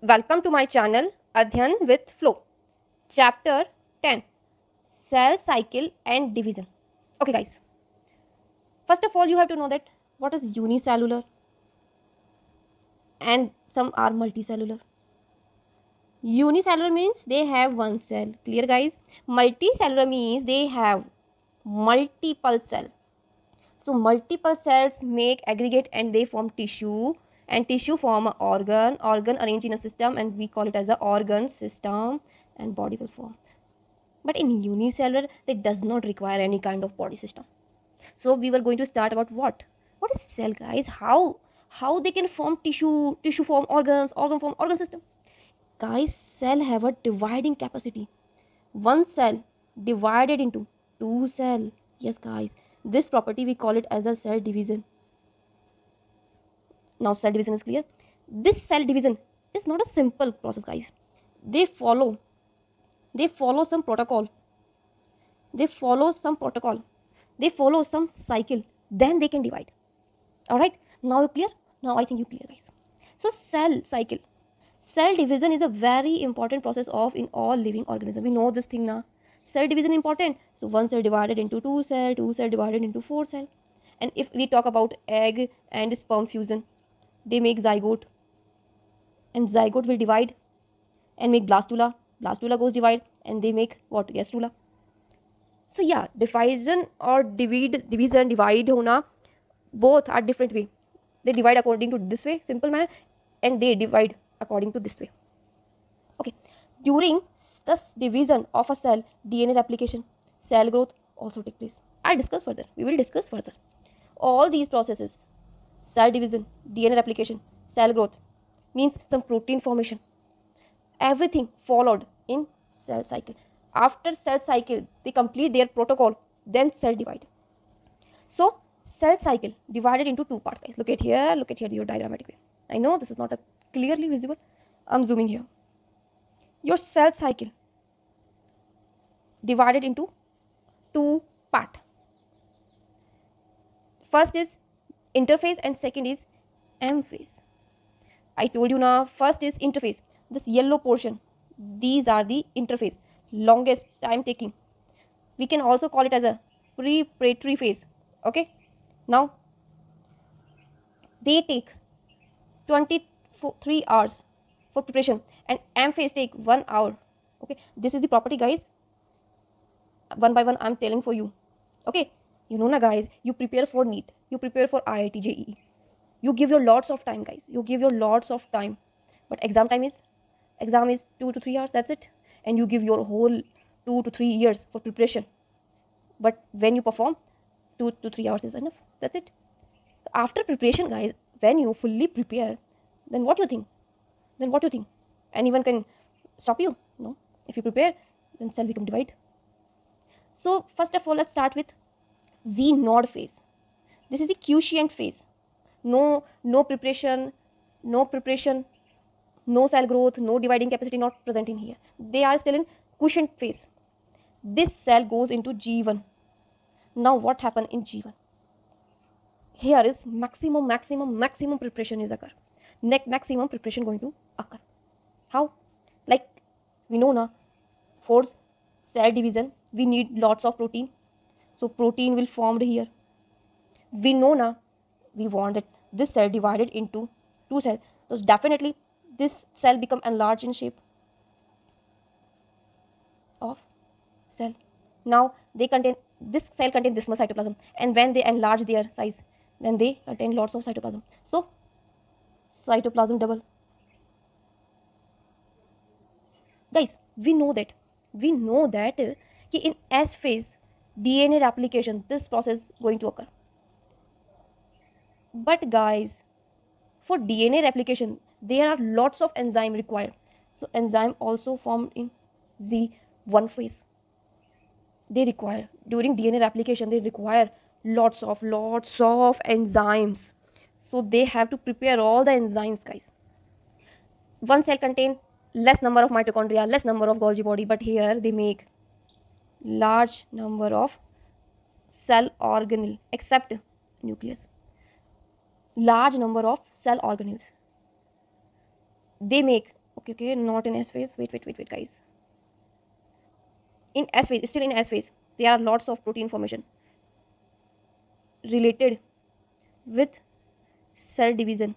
Welcome to my channel Adhyyan with Flow. Chapter 10 Cell Cycle and Division. Okay, guys. First of all, you have to know that what is unicellular and some are multicellular. Unicellular means they have one cell. Clear, guys? Multicellular means they have multiple cell. So, multiple cells make aggregate and they form tissue and tissue form an organ organ arranged in a system and we call it as a organ system and body will form. But in unicellular it does not require any kind of body system. So we were going to start about what? What is cell guys? How how they can form tissue tissue form organs organ form organ system? Guys cell have a dividing capacity. One cell divided into two cell. Yes guys. This property we call it as a cell division now cell division is clear. This cell division is not a simple process guys. They follow they follow some protocol. They follow some protocol. They follow some cycle. Then they can divide. All right now you clear? Now i think you clear guys. So cell cycle. Cell division is a very important process of in all living organism we know this thing now. Cell division important. So one cell divided into two cell two cell divided into four cell. And if we talk about egg and sperm fusion they make zygote. And zygote will divide and make blastula. Blastula goes divide and they make what? Gastrula. So yeah division or divide division divide hona both are different way. They divide according to this way simple manner and they divide according to this way. Okay. During this division of a cell dna replication cell growth also take place. I'll discuss further. We will discuss further. All these processes cell division, DNA replication, cell growth means some protein formation. Everything followed in cell cycle. After cell cycle, they complete their protocol, then cell divide. So, cell cycle divided into two parts. Look at here, look at here, your diagrammatic way. I know this is not a clearly visible. I'm zooming here. Your cell cycle divided into two part. First is interphase and second is M phase. I told you now first is interphase This yellow portion, these are the interphase longest time taking. We can also call it as a preparatory phase. Okay. Now they take 23 hours for preparation and M phase take 1 hour. Okay. This is the property guys. One by one I'm telling for you. Okay. You know na guys, you prepare for NEET you prepare for IIT JEE. You give your lots of time, guys. You give your lots of time. But exam time is exam is two to three hours. That's it. And you give your whole two to three years for preparation. But when you perform, two to three hours is enough. That's it. After preparation, guys, when you fully prepare, then what do you think? Then what do you think? Anyone can stop you? No. If you prepare, then cell become divide. So first of all, let's start with G0 phase. This is the quiescent phase. No, no preparation, no preparation, no cell growth, no dividing capacity not present in here. They are still in quiescent phase. This cell goes into G1. Now what happened in G1? Here is maximum, maximum, maximum preparation is occur. Next maximum preparation going to occur. How? Like we know now, for cell division, we need lots of protein. So protein will formed here. We know now we want that this cell divided into two cells. So definitely this cell become enlarged in shape of cell. Now they contain this cell contain this much cytoplasm. And when they enlarge their size then they contain lots of cytoplasm. So cytoplasm double. Guys we know that. We know that uh, in s phase dna replication this process going to occur but guys, for DNA replication, there are lots of enzyme required. So enzyme also formed in G1 phase. They require, during DNA replication, they require lots of, lots of enzymes. So they have to prepare all the enzymes, guys. One cell contain less number of mitochondria, less number of Golgi body, but here they make large number of cell organelle except nucleus. Large number of cell organelles. They make okay okay not in s phase. Wait wait wait wait guys. In s phase still in s phase there are lots of protein formation related with cell division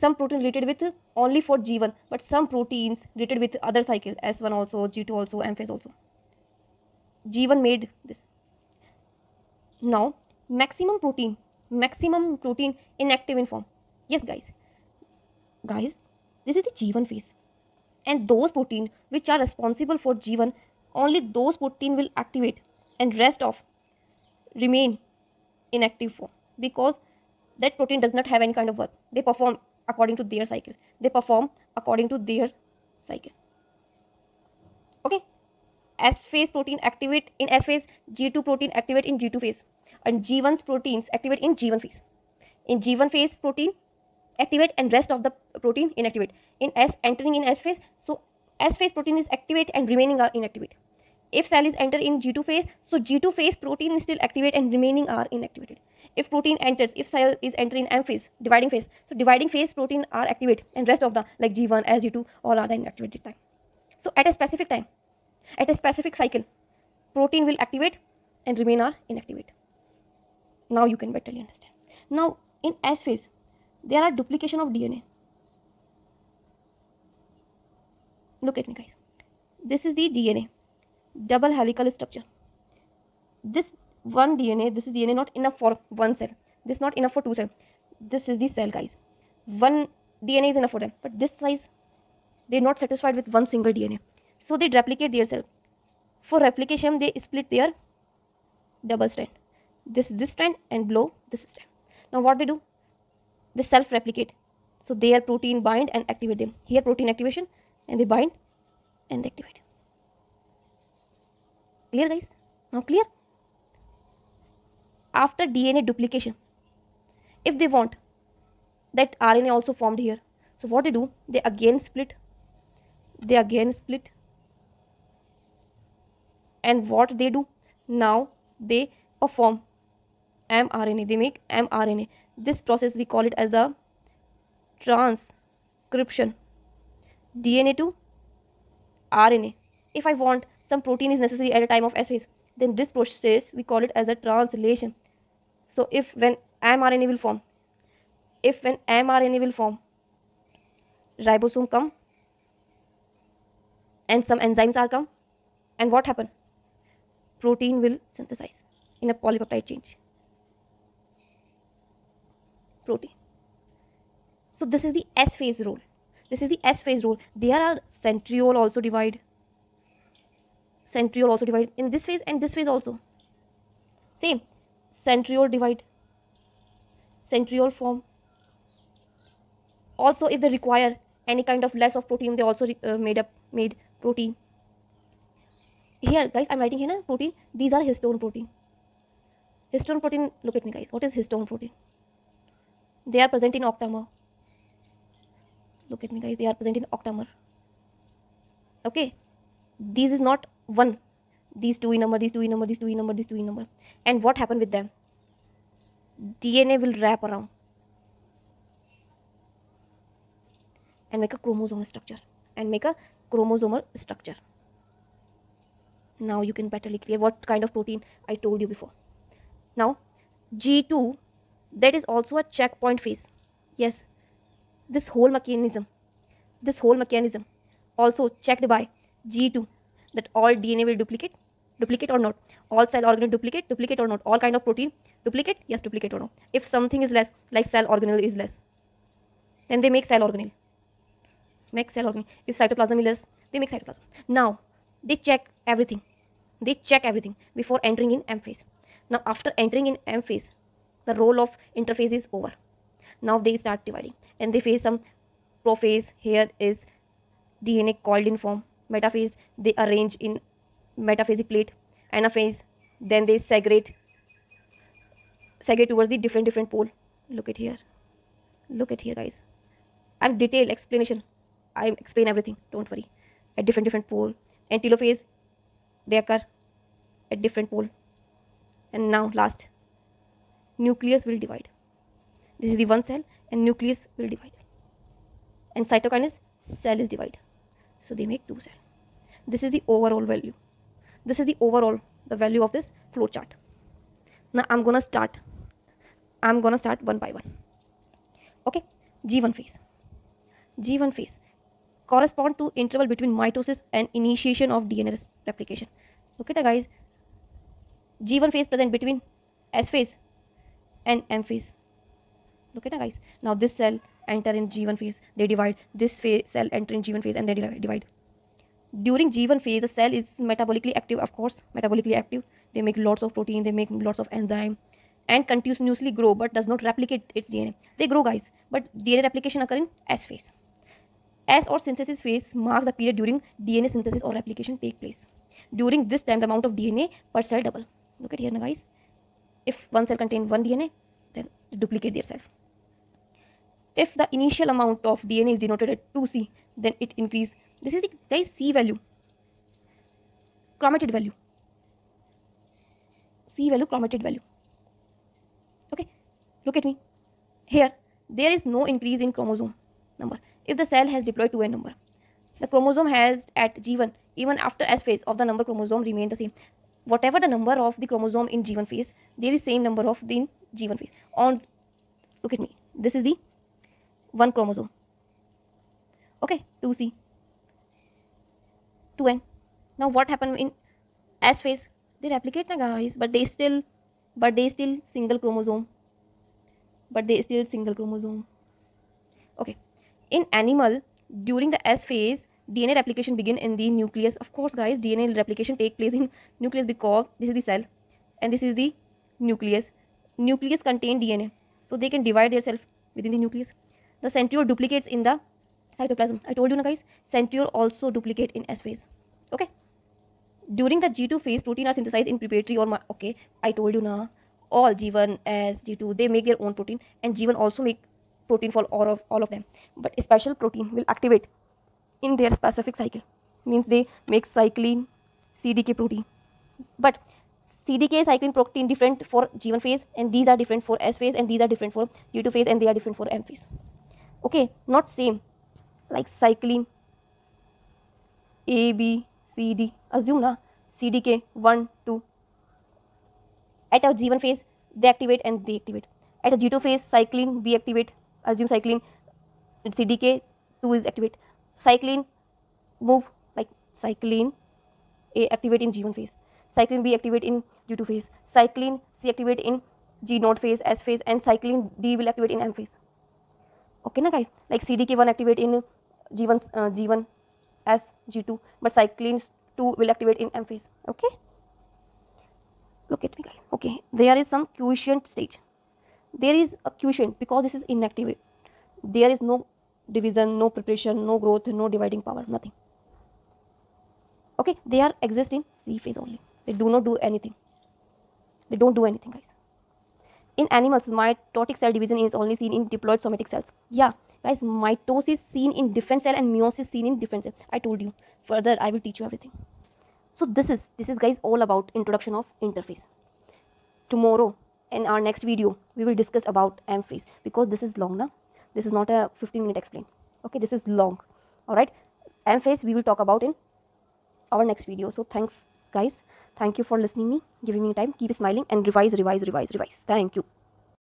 some protein related with only for g1 but some proteins related with other cycle s1 also g2 also m phase also. G1 made this. Now maximum protein maximum protein inactive in form. Yes guys. Guys this is the g1 phase. And those protein which are responsible for g1 only those protein will activate and rest of remain inactive form because that protein does not have any kind of work. They perform according to their cycle. They perform according to their cycle. Okay? S phase protein activate in s phase g2 protein activate in g2 phase and g1's proteins activate in g1 phase. In g1 phase protein activate and rest of the protein inactivate. In s entering in s phase so s phase protein is activate and remaining are inactivate. If cell is enter in G2 phase, so G2 phase protein is still activate and remaining are inactivated. If protein enters, if cell is entering M phase, dividing phase, so dividing phase protein are activate and rest of the like G1, SG2 all are the inactivated time. So at a specific time, at a specific cycle, protein will activate and remain are inactivate. Now you can better understand. Now in S phase, there are duplication of DNA. Look at me guys. This is the DNA double helical structure this one dna this is dna not enough for one cell. This is not enough for two cells this is the cell guys. One dna is enough for them. But this size they're not satisfied with one single dna so they replicate their cell. For replication they split their double strand. This this strand and below this strand. Now what they do? They self replicate so their protein bind and activate them. Here protein activation and they bind and they activate. Clear guys? Now clear after dna duplication. If they want that rna also formed here. So what they do they again split they again split. And what they do now they perform mRNA they make mRNA. This process we call it as a transcription DNA to RNA if I want some protein is necessary at a time of S phase, then this process we call it as a translation. So if when mRNA will form, if when mRNA will form, ribosome come and some enzymes are come and what happen? Protein will synthesize in a polypeptide chain. Protein. So this is the S phase role. This is the S phase role. There are centriole also divide centriole also divide in this phase and this phase also same centriole divide centriole form. Also if they require any kind of less of protein they also uh, made up made protein. Here guys i'm writing here na, protein. These are histone protein. Histone protein look at me guys. What is histone protein? They are present in octamer. Look at me guys. They are present in octamer. Okay? This is not one. These two e number these two e number these two e number these two e number. And what happened with them dna will wrap around. And make a chromosome structure. And make a chromosomal structure. Now you can betterly clear what kind of protein i told you before. Now g2 that is also a checkpoint phase. Yes. This whole mechanism this whole mechanism also checked by g2 that all DNA will duplicate, duplicate or not. All cell organelle duplicate, duplicate or not. All kind of protein duplicate, yes, duplicate or no. If something is less, like cell organelle is less, then they make cell organelle. Make cell organelle. If cytoplasm is less, they make cytoplasm. Now they check everything. They check everything before entering in M phase. Now after entering in M phase, the role of interphase is over. Now they start dividing and they face some prophase. Here is DNA coiled in form metaphase they arrange in metaphasic plate anaphase then they segregate segregate towards the different different pole. Look at here. Look at here guys. I'm detailed explanation. I explain everything. Don't worry. At different different pole. And telophase they occur at different pole. And now last. Nucleus will divide. This is the one cell and nucleus will divide. And cytokinesis cell is divided so they make two cell. This is the overall value this is the overall the value of this flow chart. Now i'm gonna start. I'm gonna start one by one. Okay g1 phase. G1 phase correspond to interval between mitosis and initiation of dna replication. Look at that guys. G1 phase present between s phase and m phase. Look at that guys. Now this cell enter in g1 phase. They divide. This phase cell enter in g1 phase and they divide during G1 phase, the cell is metabolically active, of course, metabolically active. They make lots of protein, they make lots of enzyme and continuously grow but does not replicate its DNA. They grow guys, but DNA replication occur in S phase. S or synthesis phase marks the period during DNA synthesis or replication take place. During this time, the amount of DNA per cell double. Look at here now guys. If one cell contain one DNA, then duplicate their self. If the initial amount of DNA is denoted at 2C, then it increase this is the guys C value. Chromatid value. C value, chromatid value. Okay, look at me. Here, there is no increase in chromosome number. If the cell has diploid to a number, the chromosome has at G1, even after S phase of the number chromosome remain the same. Whatever the number of the chromosome in G1 phase, there is same number of the in G1 phase. On, look at me. This is the one chromosome. Okay, 2C. 2n now what happened in s phase they replicate na guys but they still but they still single chromosome. But they still single chromosome. Okay. In animal during the s phase dna replication begin in the nucleus. Of course guys dna replication take place in nucleus because this is the cell and this is the nucleus. Nucleus contain dna so they can divide themselves within the nucleus. The centriole duplicates in the cytoplasm. I told you na guys, centriole also duplicate in S phase. Okay. During the G2 phase, protein are synthesized in preparatory or okay. I told you na all G1 as G2 they make their own protein and G1 also make protein for all of all of them. But a special protein will activate in their specific cycle. Means they make cyclin CDK protein. But CDK cyclin protein different for G1 phase and these are different for S phase and these are different for G2 phase and they are different for M phase. Okay, not same like cyclin A, B, C, D. Assume na CDK 1, 2. At a G1 phase, they activate and they activate. At a G2 phase, cyclin B activate. Assume cyclin CDK 2 is activate. Cyclin move like cyclin A activate in G1 phase. Cyclin B activate in G2 phase. Cyclin C activate in G0 phase, S phase, and cyclin D will activate in M phase. Okay, na guys? Like CDK1 activate in G1, uh, G1 as G2, but cyclins 2 will activate in M phase. Okay. Look at me guys. Okay, there is some quiescent stage. There is a quiescent because this is inactive. There is no division, no preparation, no growth, no dividing power, nothing. Okay, they are exist in C phase only. They do not do anything. They don't do anything, guys. In animals, mitotic cell division is only seen in diploid somatic cells. Yeah, guys mitosis seen in different cell and meiosis seen in different cell. I told you. Further i will teach you everything. So this is this is guys all about introduction of interphase tomorrow in our next video we will discuss about m phase because this is long now this is not a 15 minute explain. Okay this is long. All right m phase we will talk about in our next video. So thanks guys. Thank you for listening me giving me time. Keep smiling and revise revise revise revise. Thank you